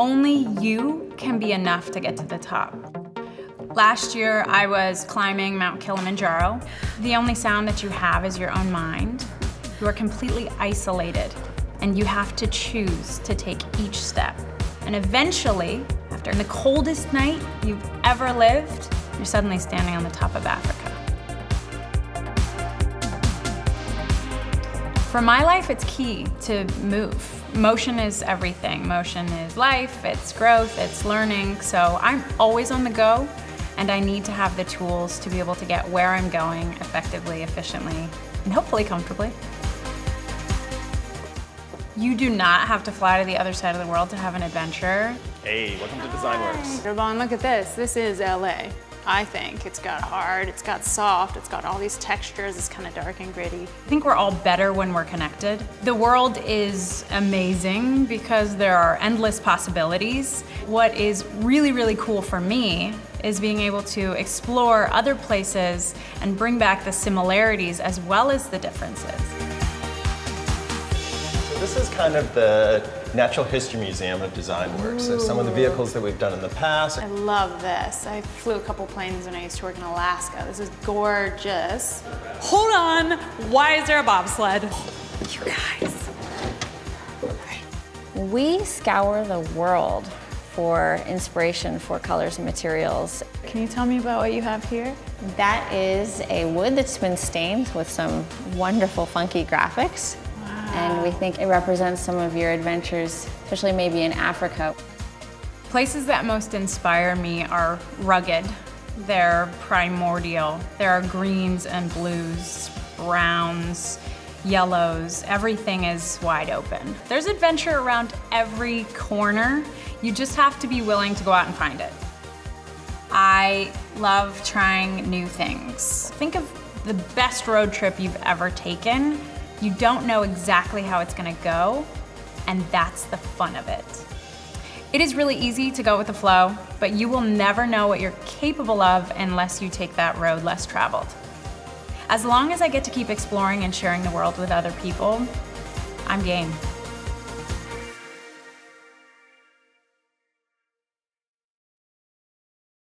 Only you can be enough to get to the top. Last year, I was climbing Mount Kilimanjaro. The only sound that you have is your own mind. You are completely isolated, and you have to choose to take each step. And eventually, after the coldest night you've ever lived, you're suddenly standing on the top of Africa. For my life, it's key to move. Motion is everything. Motion is life, it's growth, it's learning. So I'm always on the go, and I need to have the tools to be able to get where I'm going effectively, efficiently, and hopefully comfortably. You do not have to fly to the other side of the world to have an adventure. Hey, welcome to DesignWorks. Ravon, look at this. This is LA. I think. It's got hard, it's got soft, it's got all these textures, it's kind of dark and gritty. I think we're all better when we're connected. The world is amazing because there are endless possibilities. What is really, really cool for me is being able to explore other places and bring back the similarities as well as the differences. This is kind of the Natural History Museum of DesignWorks. So some of the vehicles that we've done in the past. I love this. I flew a couple planes when I used to work in Alaska. This is gorgeous. Hold on. Why is there a bobsled? You guys. We scour the world for inspiration for colors and materials. Can you tell me about what you have here? That is a wood that's been stained with some wonderful funky graphics. And we think it represents some of your adventures, especially maybe in Africa. Places that most inspire me are rugged. They're primordial. There are greens and blues, browns, yellows. Everything is wide open. There's adventure around every corner. You just have to be willing to go out and find it. I love trying new things. Think of the best road trip you've ever taken you don't know exactly how it's gonna go, and that's the fun of it. It is really easy to go with the flow, but you will never know what you're capable of unless you take that road less traveled. As long as I get to keep exploring and sharing the world with other people, I'm game.